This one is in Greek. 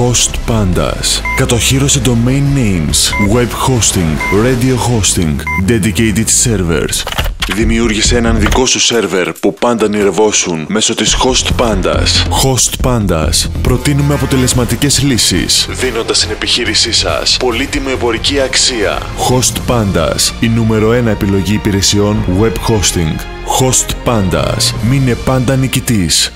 Host Pandas. Κατοχύρωση domain names, web hosting, radio hosting, dedicated servers. Δημιούργησε έναν δικό σου σερβερ που πάντα ονειρευόσουν μέσω της Host Pandas. Host Pandas. Προτείνουμε αποτελεσματικές λύσεις, δίνοντας στην επιχείρησή σας πολύτιμη εμπορική αξία. Host Pandas. Η νούμερο 1 επιλογή υπηρεσιών web hosting. Host Pandas. Μείνε πάντα νικητής.